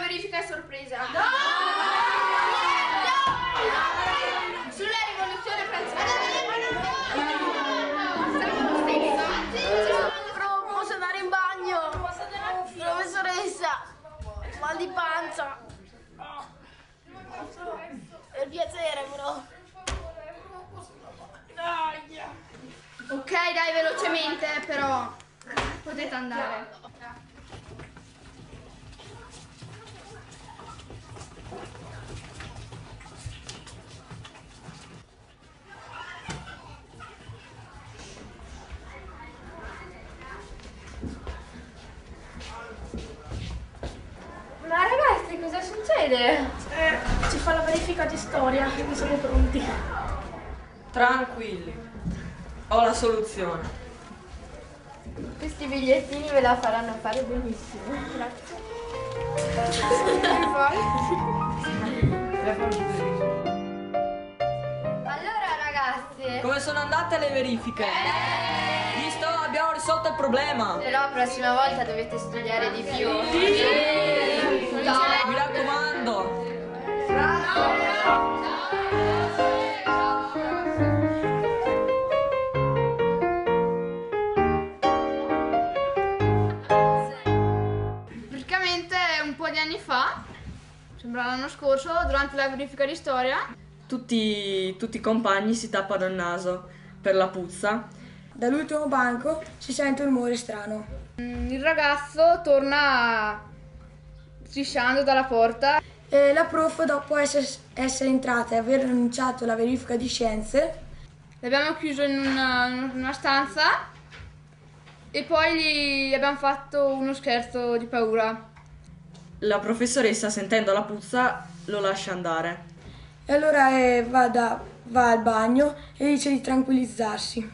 verifica è sorpresa. No! no! no! Sulla rivoluzione francese. Posso andare in bagno? Professoressa, mal di. Per piacere, bro Ok, dai, velocemente, però. Potete andare. Cosa succede? Eh, ci fa la verifica di storia, quindi siamo pronti. Tranquilli, ho la soluzione. Questi bigliettini ve la faranno fare benissimo. Grazie. allora ragazzi, Come sono andate le verifiche? Visto, abbiamo risolto il problema. però la prossima volta dovete studiare di più. Mi raccomando. Praticamente un po' di anni fa, sembra l'anno scorso, durante la verifica di storia, Tutti, tutti i compagni si tappano il naso per la puzza. Dall'ultimo banco si sente un rumore strano. mm, il ragazzo torna strisciando dalla porta. E la prof, dopo essere, essere entrata e aver annunciato la verifica di scienze, L'abbiamo chiuso in una, in una stanza e poi gli abbiamo fatto uno scherzo di paura. La professoressa, sentendo la puzza, lo lascia andare. e allora eh, va, da- va al bagno e dice di tranquillizzarsi.